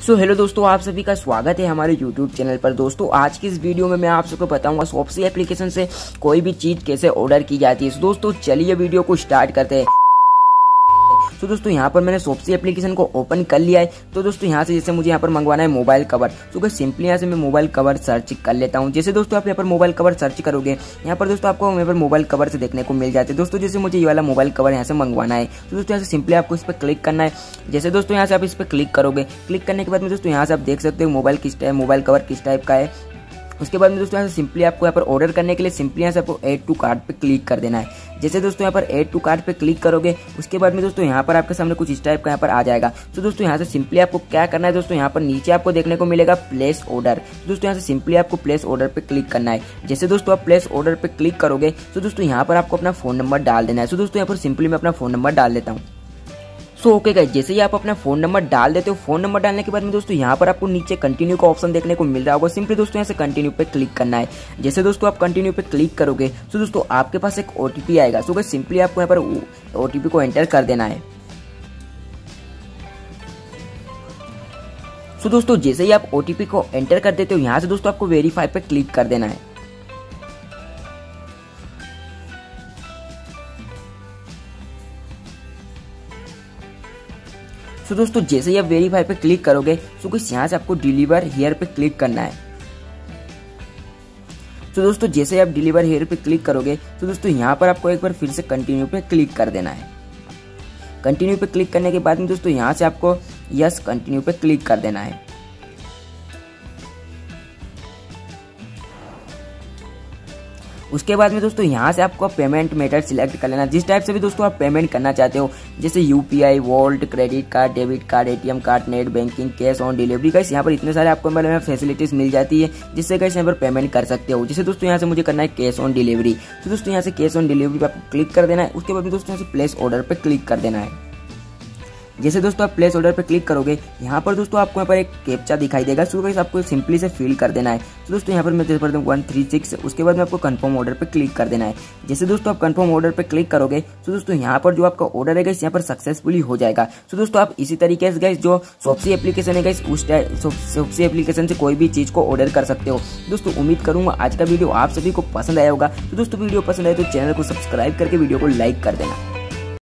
सो so, hello दोस्तों आप सभी का स्वागत है हमारे यूट्यूब चैनल पर। दोस्तों आज की इस वीडियो में मैं आप सबको बताऊँगा शॉपसी एप्लीकेशन से कोई भी चीज़ कैसे ऑर्डर की जाती है। So, दोस्तों चलिए वीडियो को स्टार्ट करते हैं। तो दोस्तों, यहाँ पर मैंने सोप्सी एप्लीकेशन को ओपन कर लिया है। तो दोस्तों, यहाँ से जैसे मुझे यहाँ पर मंगवाना है मोबाइल कवर तो सिंपली यहाँ से मैं मोबाइल कवर सर्च कर लेता हूँ। जैसे दोस्तों, आप यहाँ पर मोबाइल कवर सर्च करोगे, यहाँ पर दोस्तों आपको यहाँ पर मोबाइल कवर से देखने को मिल जाते हैं। दोस्तों, जैसे मुझे ये वाला मोबाइल कवर यहाँ से मंगवाना है। तो दोस्तों, यहाँ से सिंपली आपको इस पर क्लिक करना है। जैसे दोस्तों, यहाँ से आप इस पर क्लिक करोगे क्लिक करने के बाद में दोस्तों, यहाँ से आप देख सकते हो मोबाइल किस टाइप मोबाइल कवर किस टाइप का है। उसके बाद में दोस्तों यहाँ से सिंपली आपको यहाँ पर ऑर्डर करने के लिए सिंपली यहाँ से आपको एड टू कार्ड पे क्लिक कर देना है। जैसे दोस्तों यहाँ पर एड टू कार्ड पे क्लिक करोगे, उसके बाद में दोस्तों यहाँ पर आपके सामने कुछ इस टाइप का यहाँ पर आ जाएगा। तो दोस्तों यहाँ से सिंपली आपको क्या करना है दोस्तों, यहाँ पर नीचे आपको देखने को मिलेगा प्लेस ऑर्डर तो दोस्तों यहाँ से सिंपली आपको प्लेस ऑर्डर पे क्लिक करना है। जैसे दोस्तों आप प्लेस ऑर्डर पे क्लिक करोगे तो दोस्तों यहाँ पर आपको अपना फ़ोन नंबर डाल देना है। तो दोस्तों यहाँ पर सिंपली मैं अपना फ़ोन नंबर डाल देता हूँ। सो ओके गाइस जैसे ही आप अपना फ़ोन नंबर डाल देते हो, फ़ोन नंबर डालने के बाद में दोस्तों यहाँ पर आपको नीचे कंटिन्यू का ऑप्शन देखने को मिल रहा होगा। सिंपली दोस्तों यहाँ से कंटिन्यू पे क्लिक करना है। जैसे दोस्तों आप कंटिन्यू पे क्लिक करोगे तो दोस्तों आपके पास एक ओटीपी आएगा। सो गाइस सिंपली आपको यहाँ पर ओटीपी को एंटर कर देना है। सो दोस्तों, जैसे ही आप ओटीपी को एंटर कर देते हो, यहाँ से दोस्तों आपको वेरीफाई पे क्लिक कर देना है। तो दोस्तों जैसे ही आप वेरीफाई पे क्लिक करोगे सो कुछ यहाँ से आपको डिलीवर हेयर पे क्लिक करना है। तो दोस्तों जैसे आप डिलीवर हेयर पे क्लिक करोगे तो दोस्तों यहाँ पर आपको एक बार फिर से कंटिन्यू पे क्लिक कर देना है। कंटिन्यू पे क्लिक करने के बाद में दोस्तों, यहाँ से आपको यस कंटिन्यू पे क्लिक कर देना है। उसके बाद में दोस्तों, यहाँ से आपको पेमेंट मेथड सिलेक्ट कर लेना। जिस टाइप से भी दोस्तों आप पेमेंट करना चाहते हो, जैसे UPI wallet credit card debit card ATM card net banking cash on delivery का यहाँ पर इतने सारे आपको मतलब फैसिलिटीज़ मिल जाती है, जिससे कैसे यहाँ पर पेमेंट कर सकते हो। जैसे दोस्तों, यहाँ से मुझे करना है कैश ऑन डिलीवरी तो दोस्तों, यहाँ से कैश ऑन डिलीवरी पर आपको क्लिक कर देना है। उसके बाद में दोस्तों, यहाँ से प्लेस ऑर्डर पर क्लिक कर देना है। जैसे दोस्तों आप प्लेस ऑर्डर पर क्लिक करोगे, यहाँ पर दोस्तों आपको यहाँ पर एक कैप्चा दिखाई देगा गाइस आपको सिंपली से फिल कर देना है। तो दोस्तों यहाँ पर मैं जैसे हूँ वन थ्री सिक्स उसके बाद में आपको कंफर्म ऑर्डर पर क्लिक कर देना है। जैसे दोस्तों आप कंफर्म ऑर्डर पर क्लिक करोगे तो दोस्तों यहाँ पर जो आपका ऑर्डर है यहाँ पर सक्सेसफुली हो जाएगा। तो दोस्तों आप इसी तरीके से गाइस जो सोप्सी एप्लीकेशन है गाइस उस सोप्सी एप्लीकेशन से कोई भी चीज़ को ऑर्डर कर सकते हो। दोस्तों उम्मीद करूँगा आज का वीडियो आप सभी को पसंद आया होगा। तो दोस्तों वीडियो पसंद आए तो चैनल को सब्सक्राइब करके वीडियो को लाइक कर देना।